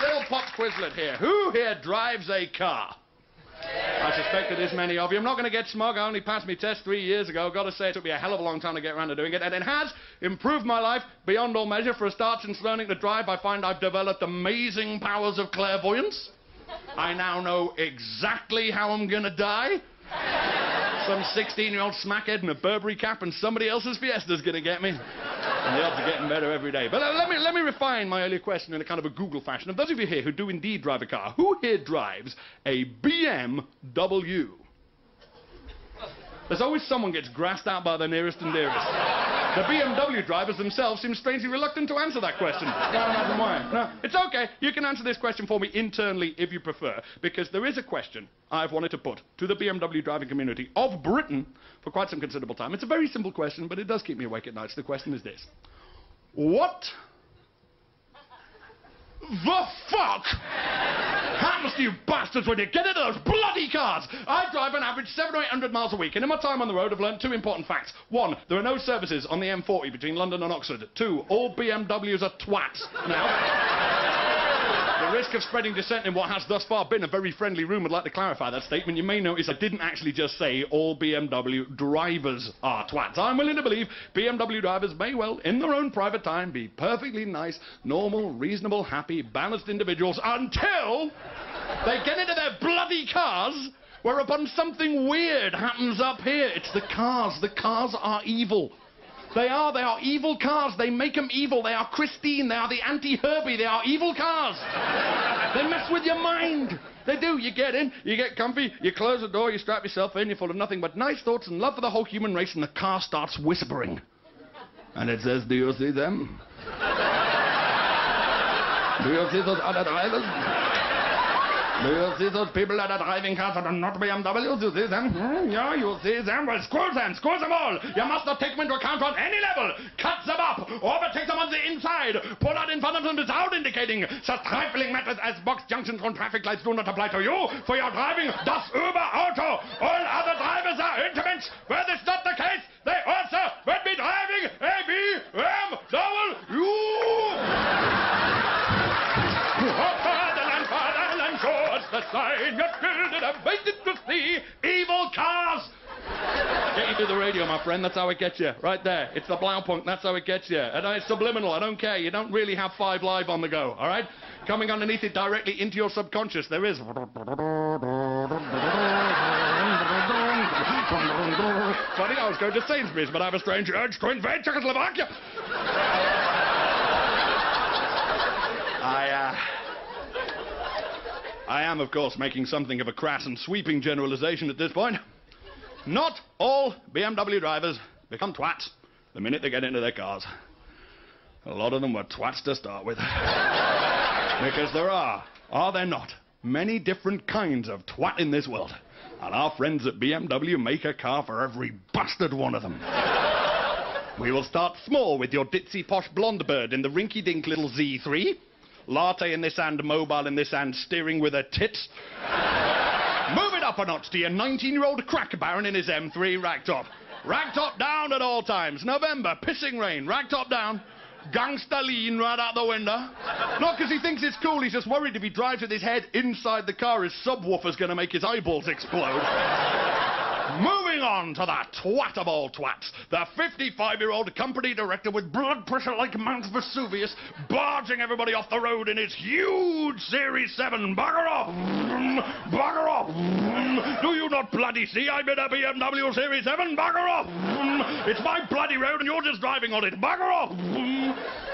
Little pop quizlet here. Who here drives a car? I suspect is many of you. I'm not going to get smug. I only passed my test three years ago. Got to say, it took me a hell of a long time to get around to doing it. And it has improved my life beyond all measure. For a start, since learning to drive, I find I've developed amazing powers of clairvoyance. I now know exactly how I'm going to die. Some 16-year-old smackhead in a Burberry cap and somebody else's Fiesta's going to get me. And the odds are getting better every day. But uh, let, me, let me refine my earlier question in a kind of a Google fashion. Of those of you here who do indeed drive a car, who here drives a BMW? There's always someone gets grassed out by the nearest and dearest. The BMW drivers themselves seem strangely reluctant to answer that question. No, it's okay. You can answer this question for me internally if you prefer, because there is a question I've wanted to put to the BMW driving community of Britain for quite some considerable time. It's a very simple question, but it does keep me awake at night. So the question is this. What the fuck happens to you bastards when you get into those bloody cars? I drive an average seven or eight hundred miles a week, and in my time on the road, I've learned two important facts. One, there are no services on the M40 between London and Oxford. Two, all BMWs are twats. Now. The risk of spreading dissent in what has thus far been a very friendly room I'd like to clarify that statement. You may notice I didn't actually just say all BMW drivers are twats. I'm willing to believe BMW drivers may well, in their own private time, be perfectly nice, normal, reasonable, happy, balanced individuals until they get into their bloody cars whereupon something weird happens up here. It's the cars. The cars are evil. They are. They are evil cars. They make them evil. They are Christine. They are the anti-Herbie. They are evil cars. they mess with your mind. They do. You get in, you get comfy, you close the door, you strap yourself in, you're full of nothing but nice thoughts and love for the whole human race, and the car starts whispering. And it says, Do you see them? do you see those other drivers? Do you see those people that are driving cars that are not BMWs? You see them? Hmm? Yeah, you see them? Well, school them, school them all. You must not take them into account on any level. Cut them up, overtake them on the inside, pull out in front of them without indicating such trifling matters as box junctions on traffic lights do not apply to you, for your driving das Uber Auto. All other drivers are intimates. Were this not the case, they also would be driving a BMW. The sign you're building a waited to see evil cars. Get you to the radio, my friend. That's how it gets you. Right there. It's the Blaupunkt. That's how it gets you. And it's subliminal. I don't care. You don't really have five live on the go. All right? Coming underneath it directly into your subconscious, there is. Funny, I was going to Sainsbury's, but I have a strange urge to invade Czechoslovakia. I, uh. I am, of course, making something of a crass and sweeping generalization at this point. Not all BMW drivers become twats the minute they get into their cars. A lot of them were twats to start with. because there are, are there not, many different kinds of twat in this world. And our friends at BMW make a car for every bastard one of them. we will start small with your ditzy posh blonde bird in the rinky-dink little Z3 latte in this hand, mobile in this hand, steering with her tits. Move it up a notch to your 19-year-old crack baron in his M3 ragtop. Ragtop down at all times. November, pissing rain, ragtop down. Gangster lean right out the window. Not because he thinks it's cool, he's just worried if he drives with his head inside the car, his subwoofer's going to make his eyeballs explode. Moving on to that twat of all twats, the 55-year-old company director with blood pressure like Mount Vesuvius, barging everybody off the road in his huge Series 7. Bugger off! Bugger off! Do you not bloody see I'm in a BMW Series 7? Bugger off! It's my bloody road and you're just driving on it. Bugger off!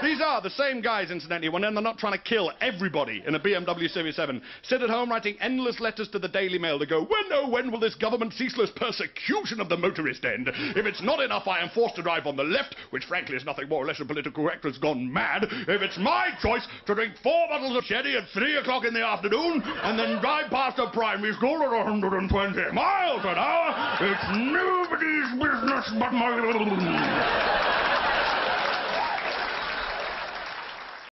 These are the same guys, incidentally, when they're not trying to kill everybody in a BMW Series 7. Sit at home writing endless letters to the Daily Mail to go, when, oh, when will this government ceaseless persecution of the motorist end. If it's not enough, I am forced to drive on the left, which frankly is nothing more or less than political correctness gone mad. If it's my choice to drink four bottles of sherry at three o'clock in the afternoon and then drive past a primary school at 120 miles an hour, it's nobody's business but my...